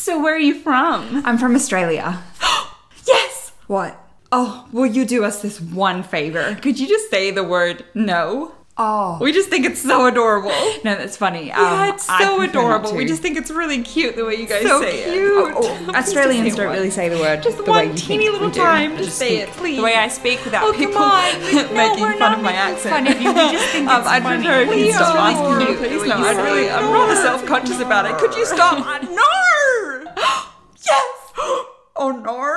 So where are you from? I'm from Australia. Yes. What? Oh, will you do us this one favor? Could you just say the word no? Oh. We just think it's so adorable. No, that's funny. Yeah, Um, it's so adorable. We just think it's really cute the way you guys So say Oh, it. oh, Australians Just say don't really say the word Just the one teeny little time. Just say it, please. The way I speak without Oh, people on. We- no, making fun of my accent. fun of you. We just think um, it's I'd funny. prefer if you stop asking you. Please no, I'm really, I'm rather self-conscious about it. Could you stop? No! Yes! Oh no!